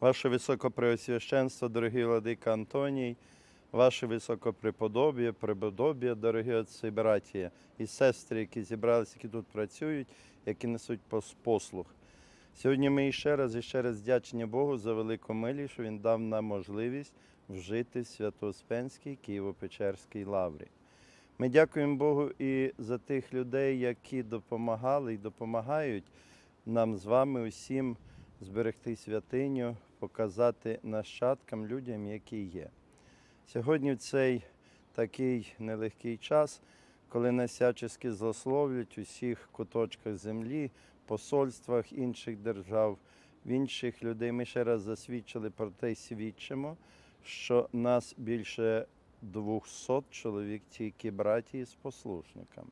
Ваше Високопреосвященство, дорогий владика Антоній, Ваше Високопреподоб'я, преподоб'я, дорогі отці, братія і сестри, які зібралися, які тут працюють, які несуть послуг. Сьогодні ми ще раз і ще раз вдячні Богу за велику милість, що Він дав нам можливість вжити в Свято-Успенській Києво-Печерській лаврі. Ми дякуємо Богу і за тих людей, які допомагали і допомагають нам з вами усім зберегти святиню, показати нащадкам, людям, які є. Сьогодні в цей такий нелегкий час, коли нас всячески злословлять у всіх куточках землі, посольствах інших держав, в інших людей. Ми ще раз засвідчили про те свідчимо, що нас більше 200 чоловік, тільки братії з послушниками.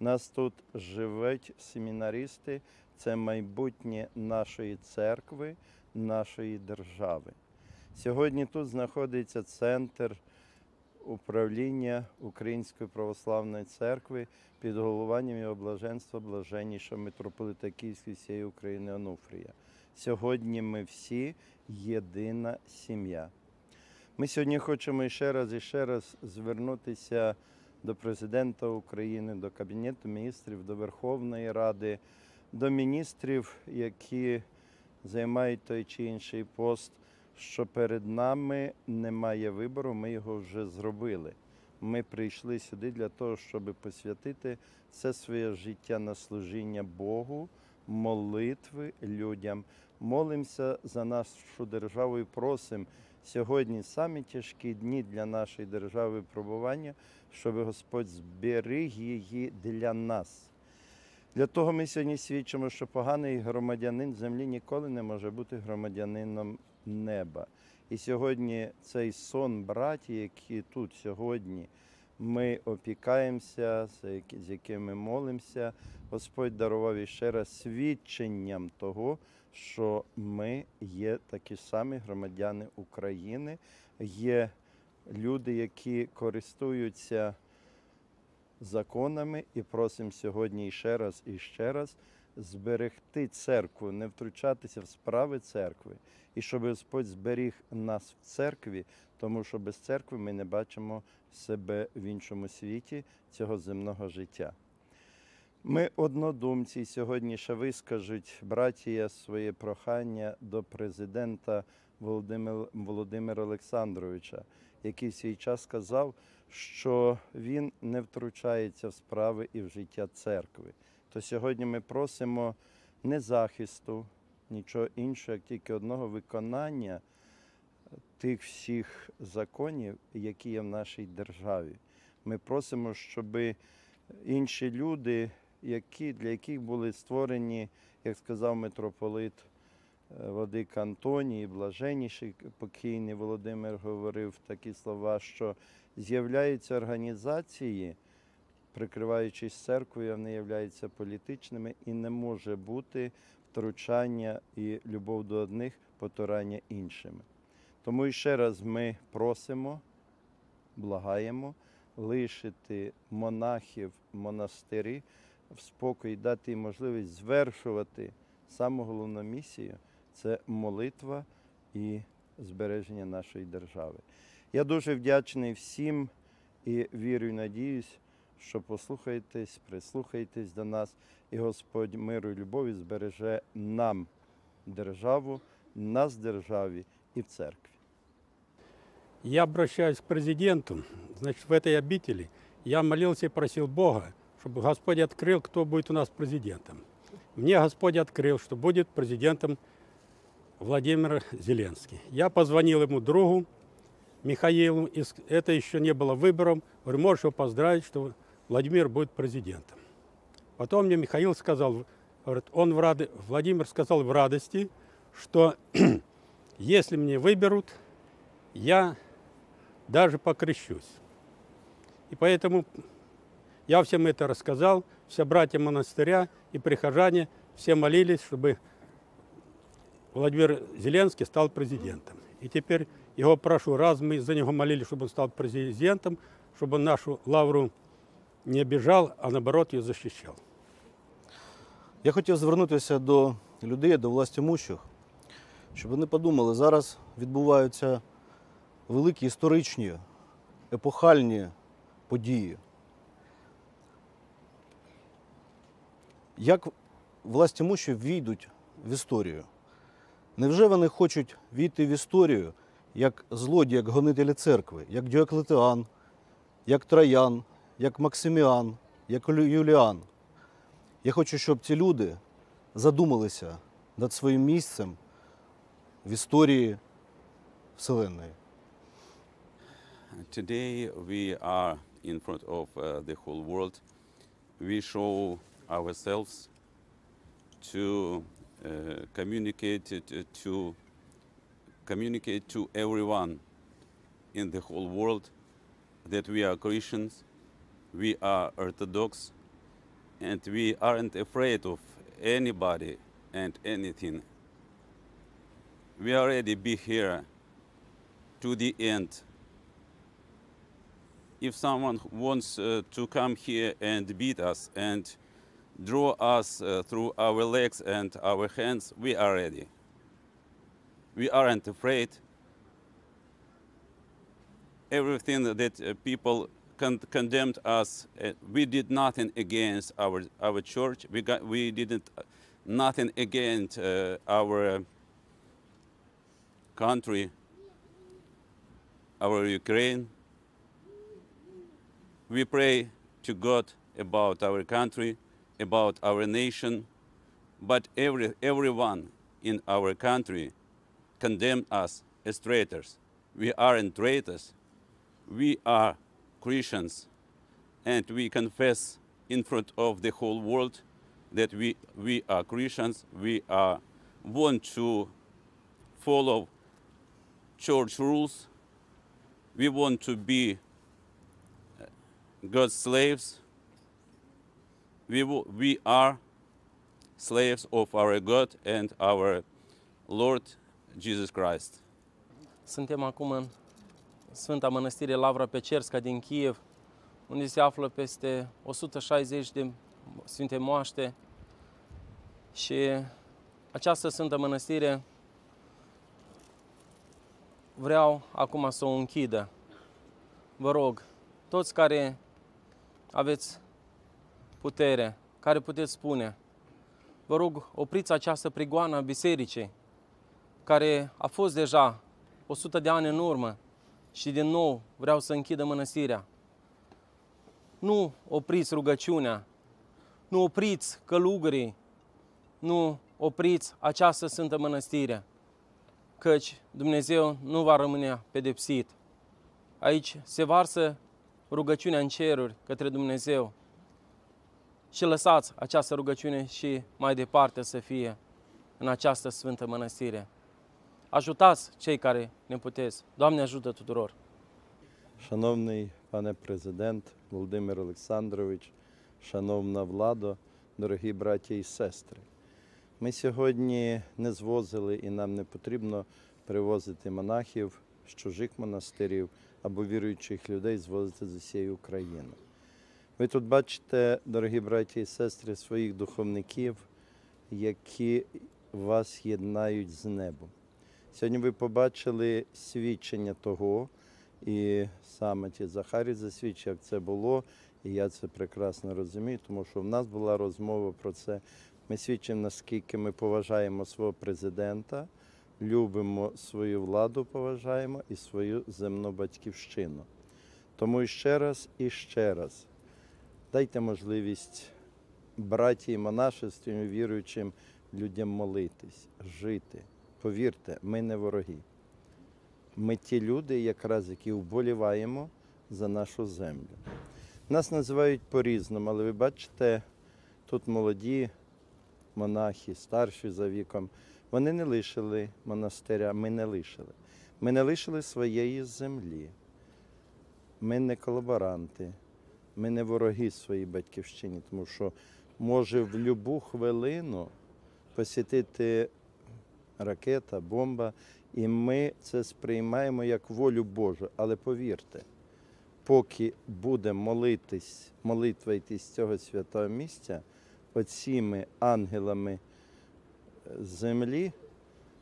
Нас тут живуть семінаристи, це майбутнє нашої церкви, нашої держави. Сьогодні тут знаходиться центр управління Української православної церкви під головуванням його блаженства блаженнішого митрополита Київської всієї України Онуфрія. Сьогодні ми всі єдина сім'я. Ми сьогодні хочемо ще раз і ще раз звернутися до президента України, до Кабінету міністрів, до Верховної Ради, до міністрів, які займають той чи інший пост, що перед нами немає вибору, ми його вже зробили. Ми прийшли сюди для того, щоб посвятити все своє життя на служіння Богу, молитви людям. Молимося за нашу державу і просимо сьогодні самі тяжкі дні для нашої держави пробування, щоб Господь зберіг її для нас. Для того ми сьогодні свідчимо, що поганий громадянин землі ніколи не може бути громадянином неба. І сьогодні цей сон браті, які тут сьогодні ми опікаємося, з якими молимося, Господь дарував іще раз свідченням того, що ми є такі самі громадяни України, є люди, які користуються законами і просимо сьогодні ще раз і ще раз зберегти церкву, не втручатися в справи церкви, і щоб Господь зберіг нас в церкві, тому що без церкви ми не бачимо себе в іншому світі цього земного життя. Ми однодумці. Сьогодні ще вискажуть братія своє прохання до президента Володимира, Олександровича, який в свій час сказав, що він не втручається в справи і в життя церкви. То сьогодні ми просимо не захисту, нічого іншого, як тільки одного виконання тих всіх законів, які є в нашій державі. Ми просимо, щоб інші люди, які, для яких були створені, як сказав митрополит е, Владика Антоній, блаженніший покійний Володимир говорив такі слова, що з'являються організації, прикриваючись церквою, вони являються політичними і не може бути втручання і любов до одних, потурання іншими. Тому ще раз ми просимо, благаємо лишити монахів монастирі в спокій, дати їм можливість звершувати саму головну місію це молитва і збереження нашої держави. Я дуже вдячний всім і вірю і надіюсь, що послухаєтесь, прислухаєтесь до нас, і Господь миру і любові збереже нам державу, нас державі і в церкві. Я обращаюсь к президенту. Значит, в этой обители я молился и просил Бога, чтобы Господь открыл, кто будет у нас президентом. Мне Господь открыл, что будет президентом Владимир Зеленский. Я позвонил ему другу Михаилу, и это еще не было выбором. Говорю, можешь его поздравить, что Владимир будет президентом. Потом мне Михаил сказал, говорит, он в рады... Владимир сказал в радости, что если мне выберут, я даже покрещусь. И поэтому я всем это рассказал, все братья монастыря и прихожане, все молились, чтобы Владимир Зеленский стал президентом. И теперь его прошу, раз мы за него молились, чтобы он стал президентом, чтобы он нашу лавру не обижал, а наоборот ее защищал. Я хотів звернутися до людей, до властимущих, щоб вони подумали, зараз відбуваються великі історичні, епохальні події. Як власті муші війдуть в історію? Невже вони хочуть війти в історію як злодії, як гонителі церкви, як Діоклетиан, як Троян, як Максиміан, як Юліан? Я хочу, щоб ці люди задумалися над своїм місцем в історії Вселенної. Today we are in front of uh, the whole world. We show ourselves to uh, communicate to, to communicate to everyone in the whole world that we are Christians, we are Orthodox, and we aren't afraid of anybody and anything. We already be here to the end if someone wants uh, to come here and beat us and draw us uh, through our legs and our hands, we are ready. We aren't afraid. Everything that uh, people con- condemned us, uh, we did nothing against our, our church. We, got, we didn't uh, nothing against uh, our country, our Ukraine. We pray to God about our country, about our nation, but every, everyone in our country condemned us as traitors. We aren't traitors. We are Christians, and we confess in front of the whole world that we, we are Christians. We are want to follow church rules. We want to be uh, God's slaves. We, wo- we are slaves of our God and our Lord Jesus Christ. Suntem acum în Sfânta Mănăstire Lavra Pecersca din Kiev, unde se află peste 160 de Sfinte Moaște și această Sfântă Mănăstire vreau acum să o închidă. Vă rog, toți care aveți putere, care puteți spune, vă rog, opriți această prigoană a bisericii, care a fost deja 100 de ani în urmă și din nou vreau să închidă mănăstirea. Nu opriți rugăciunea, nu opriți călugării, nu opriți această sfântă mănăstire, căci Dumnezeu nu va rămâne pedepsit. Aici se varsă rugăciunea în ceruri către Dumnezeu și lăsați această rugăciune și mai departe să fie în această sfântă mănăstire. Ajutați cei care ne puteți. Doamne ajută tuturor! Шановний пане президент Володимир Олександрович, шановна влада, дорогі браті і сестри. Ми сьогодні не звозили і нам не потрібно привозити монахів з чужих монастирів або віруючих людей звозити з усієї України. Ви тут бачите, дорогі браті і сестри, своїх духовників, які вас єднають з небом. Сьогодні ви побачили свідчення того, і саме ті Захарій засвідчив, як це було, і я це прекрасно розумію, тому що в нас була розмова про це. Ми свідчимо, наскільки ми поважаємо свого президента, любимо свою владу, поважаємо і свою земну батьківщину. Тому ще раз і ще раз дайте можливість браті і монашестві, віруючим людям молитись, жити. Повірте, ми не вороги. Ми ті люди, якраз які вболіваємо за нашу землю. Нас називають по-різному, але ви бачите, тут молоді монахи, старші за віком, вони не лишили монастиря, ми не лишили. Ми не лишили своєї землі. Ми не колаборанти, ми не вороги своїй батьківщині, тому що може в будь-яку хвилину посітити ракета, бомба, і ми це сприймаємо як волю Божу. Але повірте, поки будемо молитись, молитва йти з цього святого місця, оціми ангелами е, землі,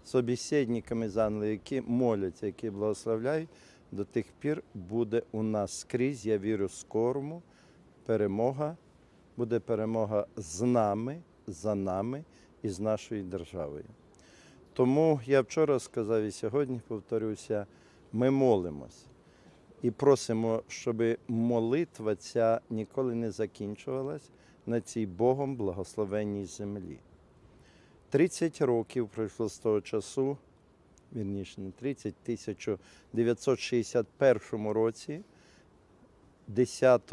собеседниками з Англії, які моляться, які благословляють, до тих пір буде у нас скрізь, я вірю, скорому перемога, буде перемога з нами, за нами і з нашою державою. Тому я вчора сказав і сьогодні повторюся, ми молимось і просимо, щоб молитва ця ніколи не закінчувалась на цій Богом благословенній землі. 30 років пройшло з того часу, вірніше не 30, 1961 році, 10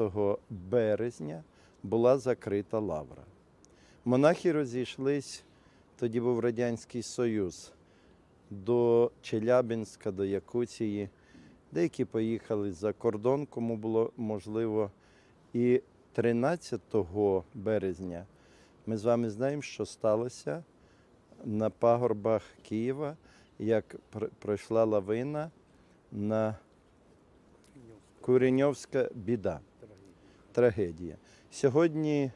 березня, була закрита лавра. Монахи розійшлись, тоді був Радянський Союз, до Челябинська, до Якутії. Деякі поїхали за кордон, кому було можливо. І 13 березня ми з вами знаємо, що сталося на пагорбах Києва, як пр- пройшла лавина на Куреньовська біда, трагедія. Сьогодні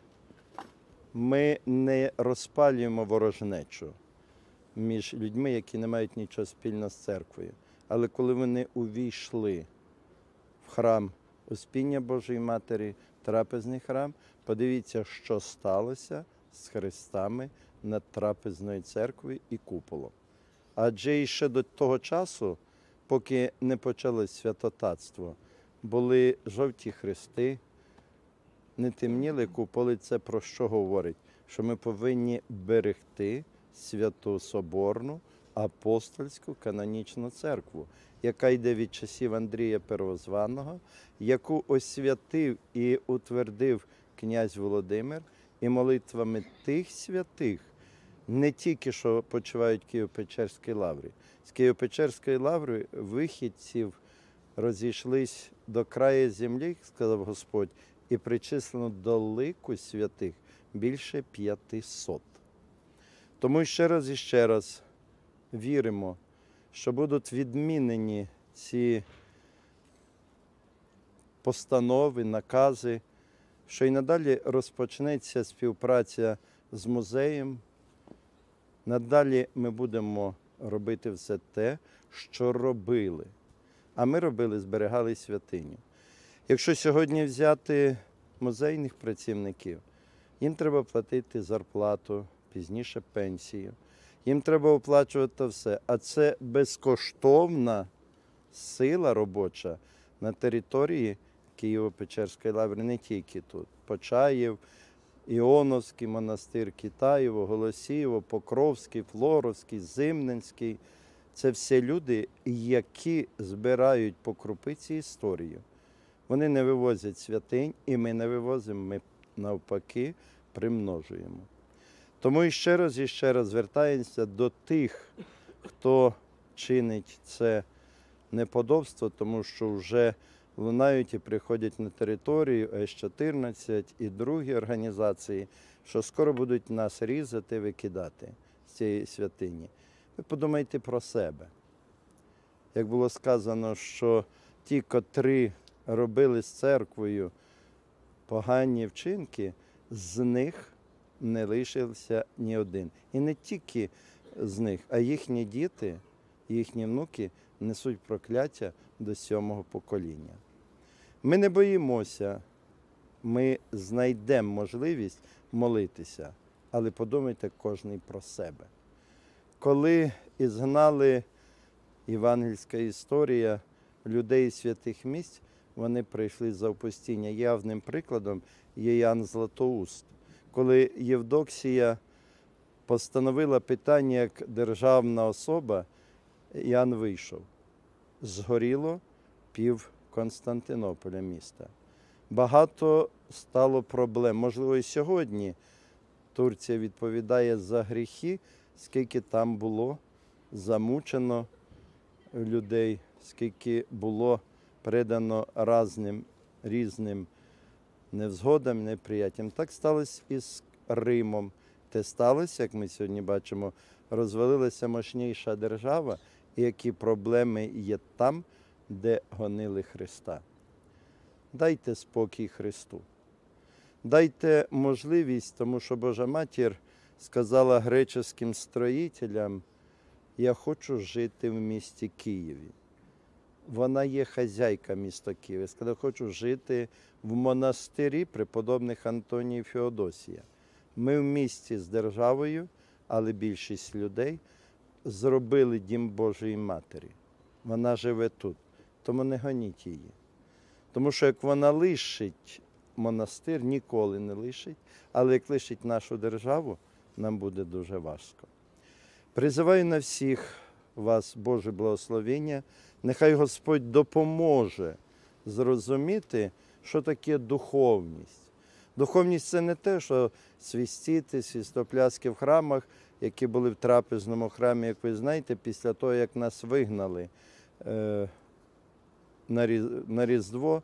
ми не розпалюємо ворожнечу між людьми, які не мають нічого спільного з церквою. Але коли вони увійшли в храм Успіння Божої Матері, трапезний храм, подивіться, що сталося з хрестами над трапезною церквою і куполом. Адже і ще до того часу, поки не почалось святотатство, були жовті хрести, не темніли куполи. Це про що говорить? Що ми повинні берегти святу Соборну апостольську канонічну церкву, яка йде від часів Андрія Первозваного, яку освятив і утвердив князь Володимир, і молитвами тих святих, не тільки що почувають Києво-Печерській лаврі. З Києво-Печерської лаври вихідців розійшлись до краю землі, сказав Господь, і причислено до лику святих більше п'ятисот. Тому ще раз і ще раз віримо, що будуть відмінені ці постанови, накази, що і надалі розпочнеться співпраця з музеєм. Надалі ми будемо робити все те, що робили. А ми робили, зберігали святиню. Якщо сьогодні взяти музейних працівників, їм треба платити зарплату, пізніше пенсію. Їм треба оплачувати все. А це безкоштовна сила робоча на території Києво-Печерської лаври, не тільки тут. Почаїв, Іоновський монастир, Китаєво, Голосієво, Покровський, Флоровський, Зимненський. Це все люди, які збирають по крупиці історію. Вони не вивозять святинь, і ми не вивозимо, ми навпаки примножуємо. Тому і ще раз і ще раз звертаємося до тих, хто чинить це неподобство, тому що вже лунають і приходять на територію С-14 і другі організації, що скоро будуть нас різати, викидати з цієї святині. Ви подумайте про себе. Як було сказано, що ті, котрі робили з церквою погані вчинки, з них не лишився ні один. І не тільки з них, а їхні діти, їхні внуки несуть прокляття до сьомого покоління. Ми не боїмося, ми знайдемо можливість молитися, але подумайте кожний про себе. Коли ізгнали євангельська історія людей святих місць, вони прийшли за опустіння. Явним прикладом є Ян Златоуст. Коли Євдоксія постановила питання як державна особа, Ян вийшов. Згоріло пів Константинополя міста. Багато стало проблем. Можливо, і сьогодні Турція відповідає за гріхи, скільки там було замучено людей, скільки було передано разним, різним невзгодам, неприяттям. Так сталося і з Римом. Те сталося, як ми сьогодні бачимо, розвалилася мощніша держава, і які проблеми є там, де гонили Христа. Дайте спокій Христу. Дайте можливість, тому що Божа Матір сказала греческим строїтелям, Я хочу жити в місті Києві. Вона є хазяйка міста Києва. Сказала, хочу жити в монастирі преподобних Антонії Феодосія. Ми в місті з державою, але більшість людей зробили дім Божої Матері. Вона живе тут. Тому не гоніть її. Тому що як вона лишить монастир, ніколи не лишить, але як лишить нашу державу, нам буде дуже важко. Призиваю на всіх вас Боже благословення. Нехай Господь допоможе зрозуміти, що таке духовність. Духовність це не те, що свістіти, свістопляски в храмах, які були в трапезному храмі, як ви знаєте, після того, як нас вигнали е, на Різдво,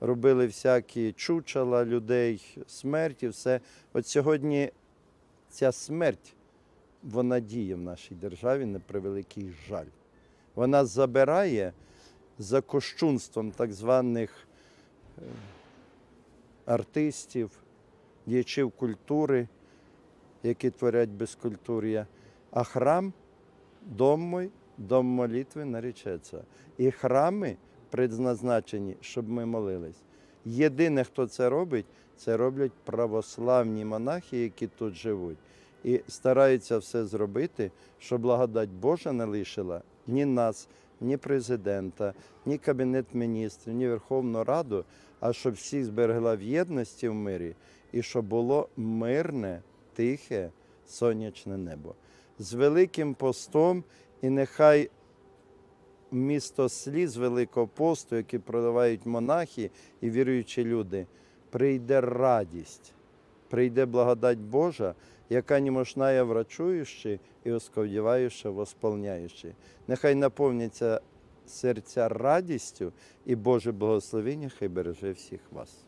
робили всякі чучела людей, смерті, все. От сьогодні ця смерть, вона діє в нашій державі на превеликий жаль. Вона забирає за кощунством так званих е, артистів, діячів культури, які творять безкультур'я. А храм, дом мой, дом молитви наречеться. І храми предназначені, щоб ми молились. Єдине, хто це робить, це роблять православні монахи, які тут живуть. І стараються все зробити, щоб благодать Божа не лишила ні нас, ні президента, ні Кабінет міністрів, ні Верховну Раду, а щоб всіх зберегла в єдності в мирі і щоб було мирне, тихе, сонячне небо. З Великим постом і нехай місто сліз Великого посту, які продавають монахи і віруючі люди, прийде радість, прийде благодать Божа, яка немощна врачуючи і осковдіваючи, восполняючи. Нехай наповняться серця радістю і Боже благословення, хай береже всіх вас.